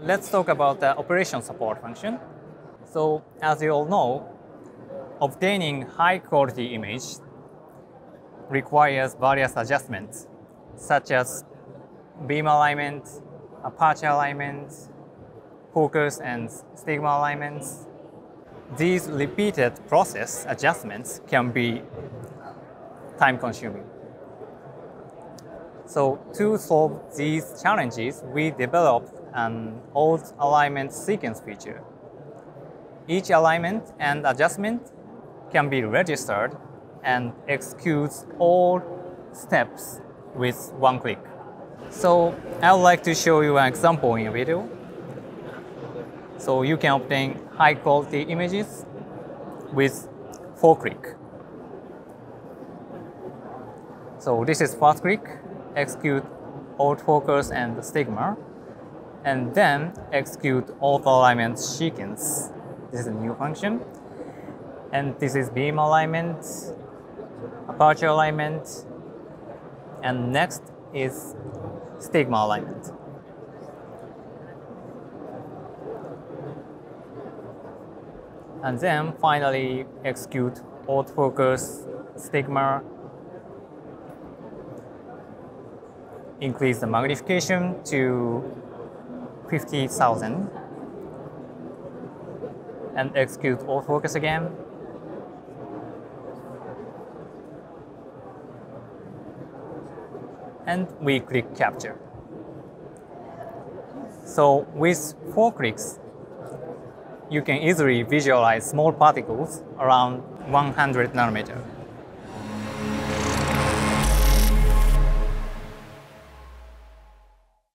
Let's talk about the operation support function. So as you all know, obtaining high quality image requires various adjustments such as beam alignment, aperture alignment, focus and stigma alignments. These repeated process adjustments can be time consuming. So to solve these challenges, we developed an auto alignment sequence feature. Each alignment and adjustment can be registered and executes all steps with one click. So I would like to show you an example in a video. So you can obtain high quality images with four click. So this is first click, execute autofocus and the stigma, and then execute auto alignment sequence. This is a new function. And this is beam alignment, aperture alignment, and next is stigma alignment. And then finally execute autofocus, stigma, increase the magnification to 50,000 and execute autofocus again. And we click capture. So with four clicks, you can easily visualize small particles around 100 nanometer.